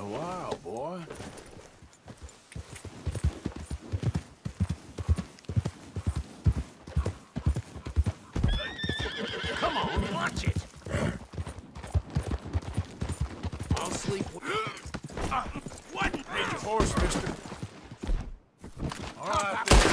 a while, boy. Come on, watch it. I'll sleep. Uh, what? Your horse, mister. All right,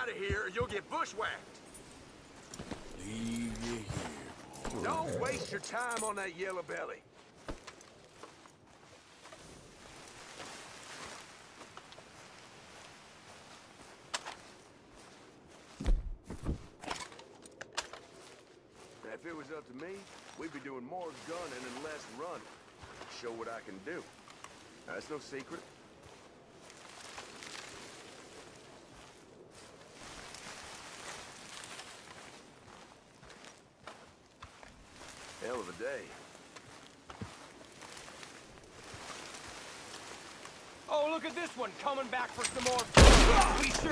out of here or you'll get bushwhacked. Leave you here, boy. Don't waste your time on that yellow belly. If it was up to me, we'd be doing more gunning and less running. Show what I can do. That's no secret. Hell of a day. Oh, look at this one coming back for some more. We sure.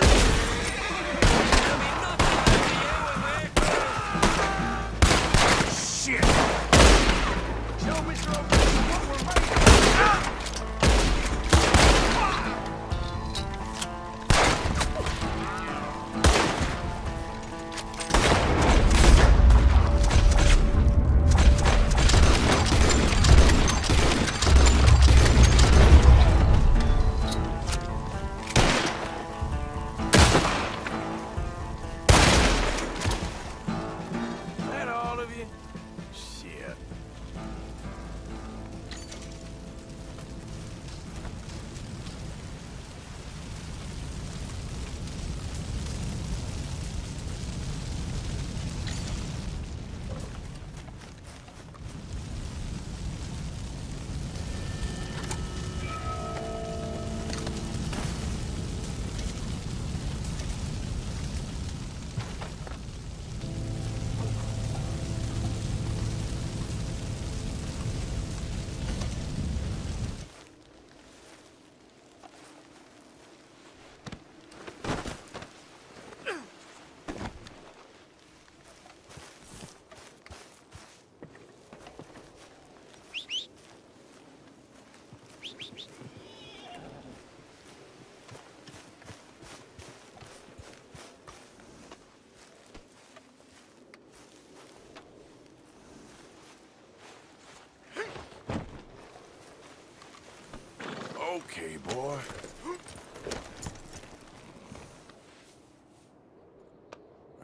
Okay, boy.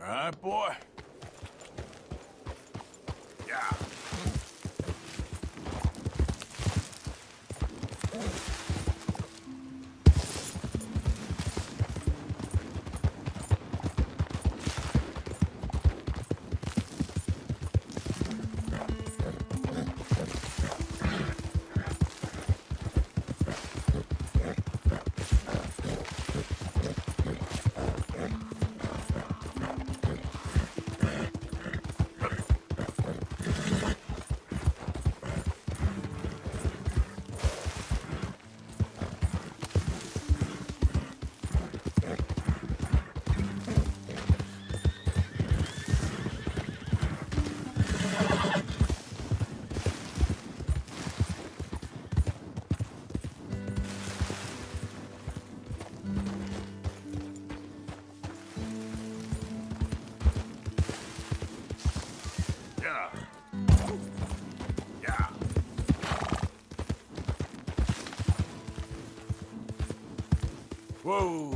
All right, boy. Yeah. Whoa,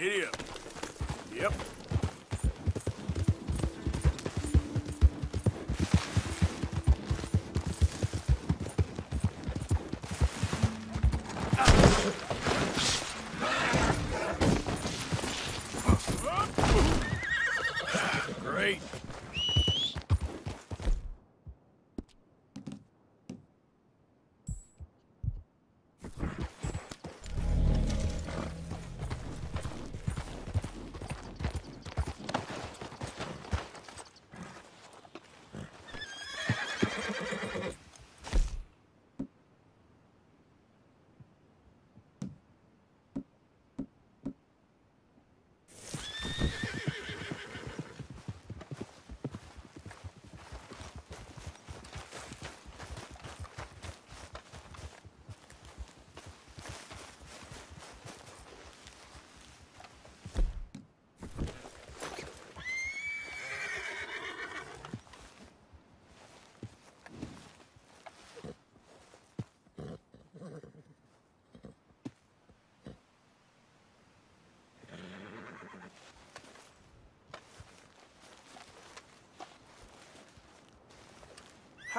Giddy up.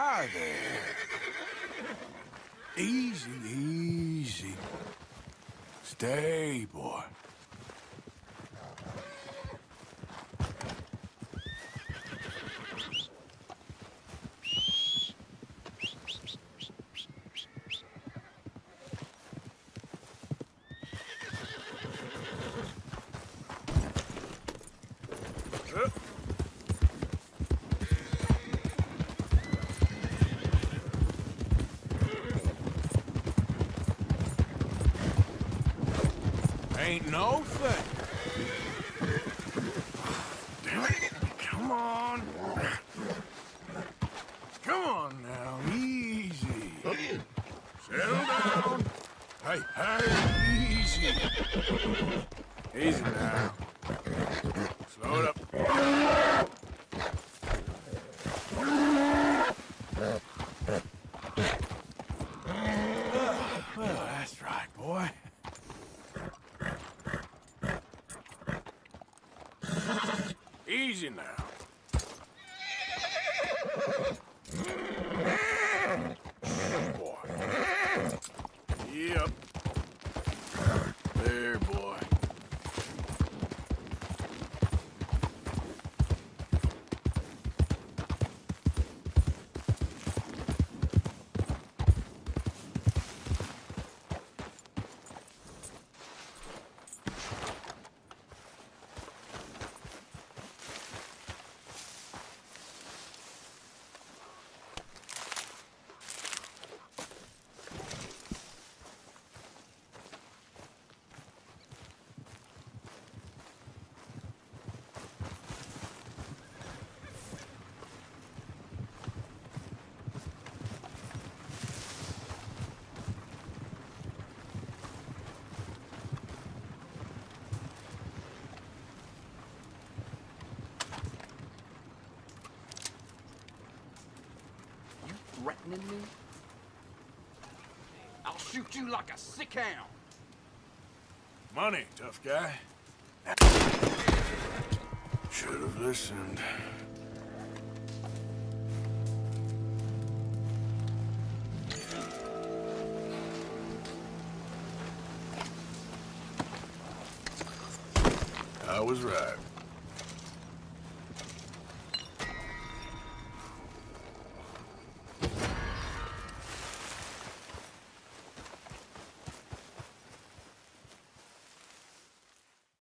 Hi there. Easy, easy. Stay, boy. Uh. Ain't no thing. Damn it. Come on. Come on now, easy. Settle down. Hey, hey, easy. Easy now. Slow it up. Well, that's right, boy. Easy now. Boy. Yep. There, boy. I'll shoot you like a sick hound. Money, tough guy. Should have listened. I was right.